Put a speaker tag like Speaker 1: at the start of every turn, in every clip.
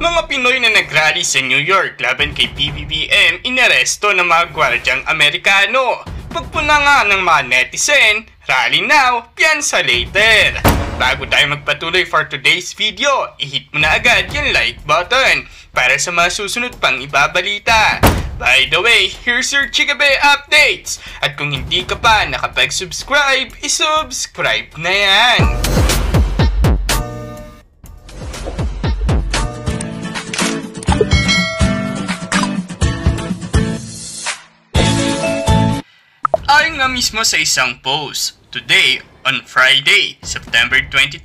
Speaker 1: Mga Pinoy na nagrally sa New York laban kay PBBM inaresto ng mga gwardyang Amerikano. Pagpuna nga ng mga netizen, rally now, piyansa later. Bago tayo magpatuloy for today's video, i-hit mo na agad yung like button para sa mga susunod pang ibabalita. By the way, here's your Chikabe updates! At kung hindi ka pa nakapag-subscribe, isubscribe na yan! Ayon nga mismo sa isang post, today, on Friday, September 23,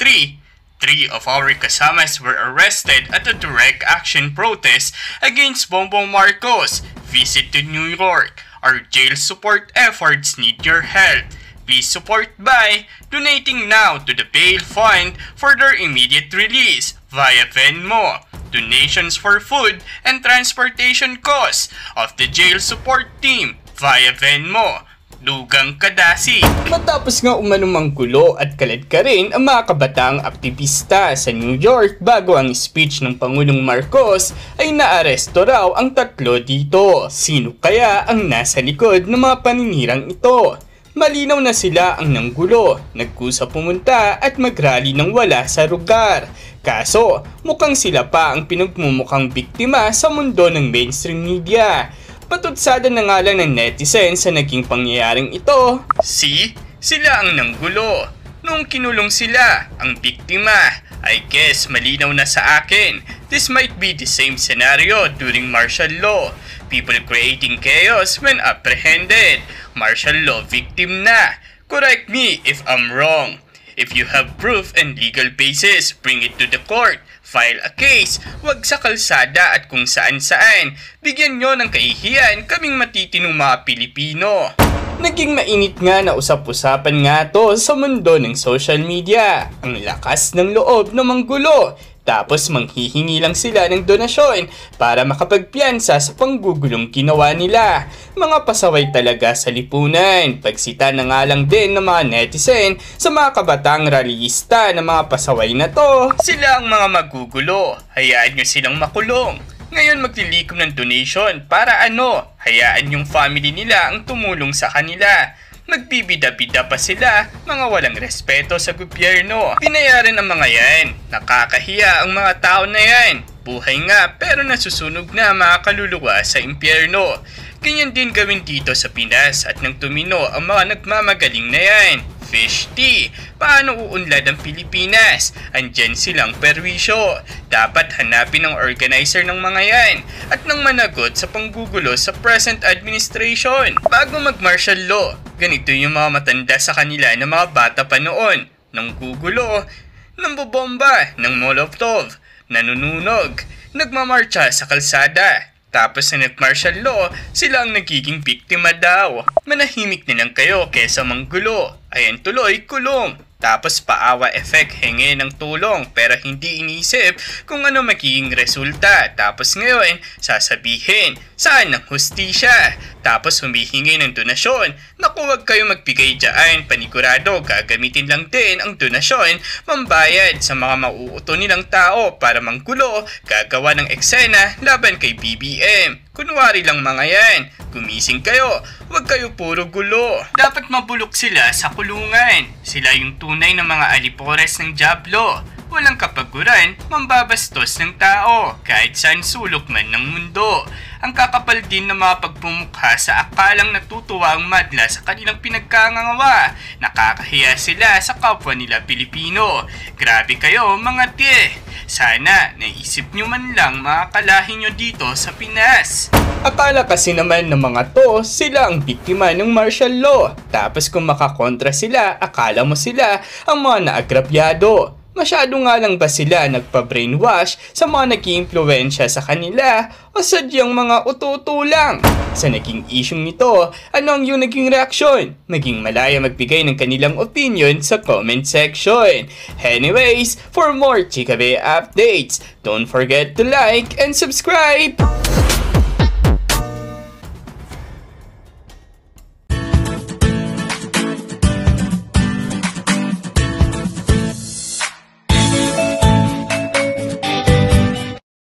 Speaker 1: three of our kasamas were arrested at a direct action protest against Bongbong Marcos. Visit to New York. Our jail support efforts need your help. Please support by donating now to the bail fund for their immediate release via Venmo. Donations for food and transportation costs of the jail support team via Venmo. Dugang Kadasi. Matapos nga umanumang gulo at kalat ka rin ang mga kabataang aktivista sa New York bago ang speech ng Pangulong Marcos ay naaresto raw ang tatlo dito. Sino kaya ang nasa likod ng mga paninirang ito? Malinaw na sila ang nanggulo, nagkusa pumunta at magrally ng wala sa lugar. Kaso, mukhang sila pa ang pinagmumukhang biktima sa mundo ng mainstream media. Patutsada na nga lang ng netizen sa naging pangyayaring ito. See? Sila ang nanggulo. Nung kinulong sila, ang biktima. I guess malinaw na sa akin. This might be the same scenario during martial law. People creating chaos when apprehended. Martial law victim na. Correct me if I'm wrong. If you have proof and legal basis, bring it to the court file a case, wag sa kalsada at kung saan saan. Bigyan nyo ng kahihiyan kaming matitinong mga Pilipino. Naging mainit nga na usap-usapan nga to sa mundo ng social media. Ang lakas ng loob ng manggulo tapos manghihingi lang sila ng donasyon para makapagpiyansa sa panggugulong ginawa nila. Mga pasaway talaga sa lipunan. Pagsita na nga lang din ng mga netizen sa mga kabatang rallyista ng mga pasaway na to. Sila ang mga magugulo. Hayaan nyo silang makulong. Ngayon maglilikom ng donation para ano? Hayaan yung family nila ang tumulong sa kanila. Magbibida-bida pa sila, mga walang respeto sa gobyerno. Pinayaran ang mga yan. Nakakahiya ang mga tao na yan. Buhay nga pero nasusunog na mga kaluluwa sa impyerno. Ganyan din gawin dito sa Pinas at nang tumino ang mga nagmamagaling na yan. Fish tea. Paano uunlad ang Pilipinas? Andyan silang perwisyo. Dapat hanapin ang organizer ng mga yan at nang managot sa panggugulo sa present administration. Bago mag-martial law, ganito yung mga matanda sa kanila na mga bata pa noon. Nang gugulo, nang bobomba, ng molotov, nanununog, nagmamarcha sa kalsada, tapos na nag-martial law, sila ang nagiging biktima daw. Manahimik na lang kayo kesa manggulo. Ayan tuloy, kulong. Tapos paawa effect hingi ng tulong pero hindi inisip kung ano magiging resulta. Tapos ngayon, sasabihin, saan ang hustisya? Tapos humihingi ng donasyon. Naku, huwag kayo magbigay dyan. Panigurado, gagamitin lang din ang donasyon mambayad sa mga mauuto nilang tao para manggulo, gagawa ng eksena laban kay BBM. Kunwari lang mga yan. Gumising kayo. Huwag kayo puro gulo. Dapat mabulok sila sa kulungan. Sila yung tunay na mga alipores ng Diablo. Walang kapaguran, mambabastos ng tao, kahit saan sulok man ng mundo. Ang kakapal din ng mga pagpumukha sa akalang natutuwa ang madla sa kanilang pinagkangangawa. Nakakahiya sila sa kapwa nila Pilipino. Grabe kayo mga tie. Sana naisip nyo man lang mga kalahin nyo dito sa Pinas. Akala kasi naman ng mga to, sila ang biktima ng martial law. Tapos kung makakontra sila, akala mo sila ang mga naagrabyado. Masyado nga lang ba sila nagpa-brainwash sa mga nag-iimpluensya sa kanila o sadyang mga ututo lang? Sa naging isyong nito, ano ang yung naging reaksyon? Maging malaya magbigay ng kanilang opinion sa comment section. Anyways, for more Chikabe updates, don't forget to like and subscribe!